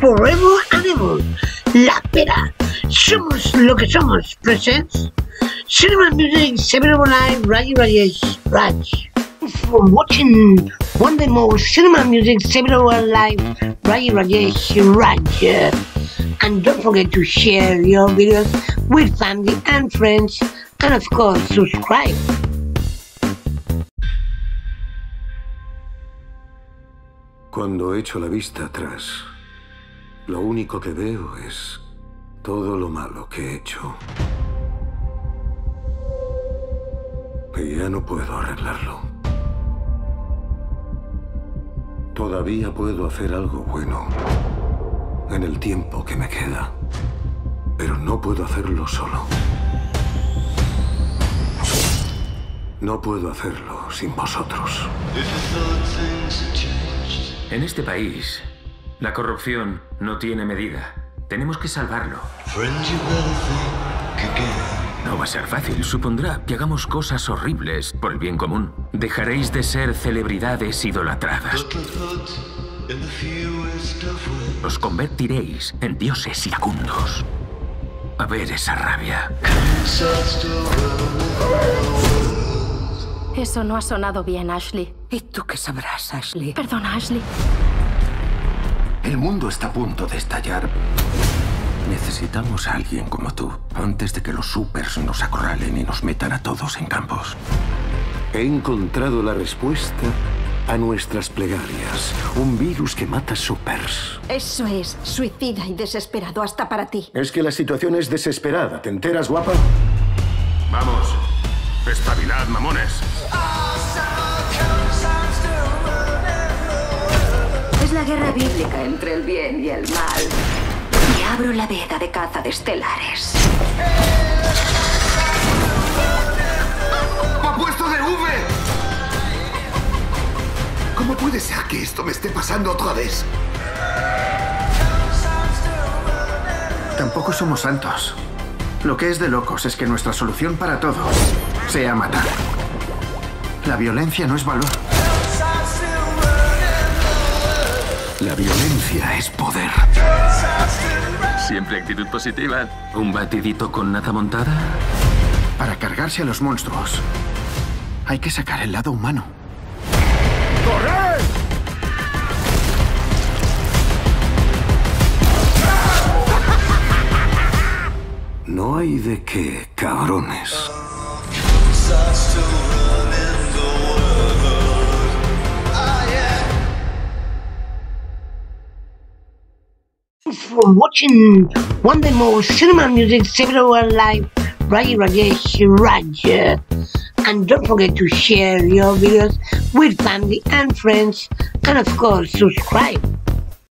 Forever Animal, La Pera. Somos lo que somos, presents. Cinema Music, Seven Live, Raji Rajesh, Raj. For watching one day more Cinema Music, Seven Live, Raji Rajesh, Raj. And don't forget to share your videos with family and friends. And of course, subscribe. Cuando echo la vista atrás, lo único que veo es todo lo malo que he hecho. Y ya no puedo arreglarlo. Todavía puedo hacer algo bueno en el tiempo que me queda, pero no puedo hacerlo solo. No puedo hacerlo sin vosotros. En este país, la corrupción no tiene medida. Tenemos que salvarlo. No va a ser fácil. Supondrá que hagamos cosas horribles por el bien común. Dejaréis de ser celebridades idolatradas. Os convertiréis en dioses iracundos. A ver esa rabia. Eso no ha sonado bien, Ashley. ¿Y tú qué sabrás, Ashley? Perdona, Ashley. El mundo está a punto de estallar. Necesitamos a alguien como tú antes de que los supers nos acorralen y nos metan a todos en campos. He encontrado la respuesta a nuestras plegarias. Un virus que mata supers. Eso es suicida y desesperado hasta para ti. Es que la situación es desesperada. ¿Te enteras, guapa? Vamos. Espabilad, mamones. Es la guerra bíblica entre el bien y el mal. Y abro la veda de caza de estelares. ¡Ha puesto de V! ¿Cómo puede ser que esto me esté pasando otra vez? Tampoco somos santos. Lo que es de locos es que nuestra solución para todo sea matar. La violencia no es valor. La violencia es poder. Siempre actitud positiva. ¿Un batidito con nata montada? Para cargarse a los monstruos, hay que sacar el lado humano. No hay de qué, cabrones. For watching one day more Cinema Music, Seven Live, Raji Rajesh, Raj. And don't forget to share your videos with family and friends. And of course, subscribe.